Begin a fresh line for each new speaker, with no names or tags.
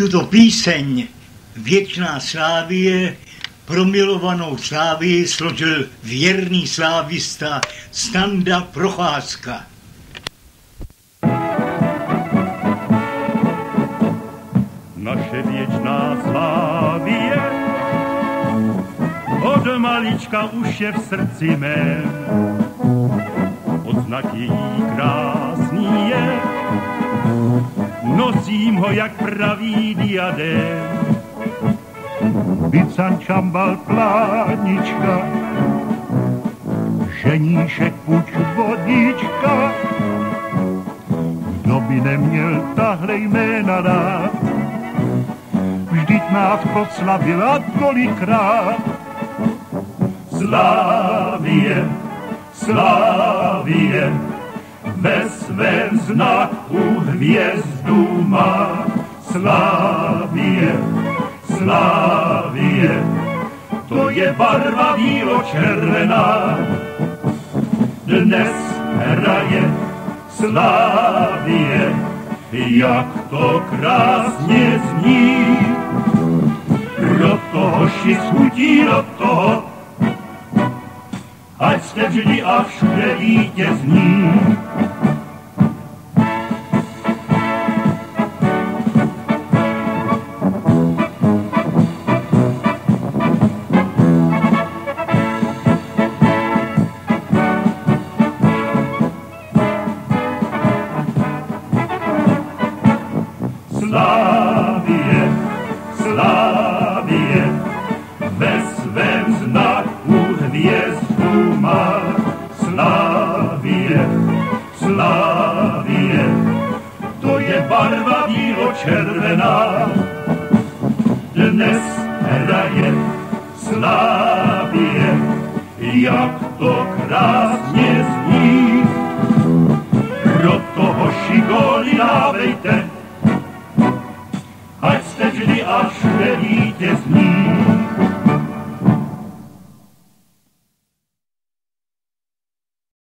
Tuto píseň Věčná slávie pro milovanou slávii složil věrný slávista Standa Procházka.
Naše věčná slávie od malička už je v srdci mém. Odznak její krásný je, nosím ho jak pravý diadém. Bican čambal plánička, ženíšek puč vodička, kdo by neměl tahle jména rád, vždyť nás proslavila tolikrát. Slávie, Slávie, ve svém znaku hvězdu má. Slávie, Slávie, to je barva bílo-červená. Dnes hraje Slávie, jak to krásně zní. Proto hoši schutí do toho, ať jste vždy a všude vítězní. Slávie, Slávie, ve svém znaku hvězdu má. Slávie, Slávie, to je barva bílo-červená. Dnes hraje Slávie, jak to krásně zní. Proto hoši góly dávejte, ať jste vždy a všude vítězní.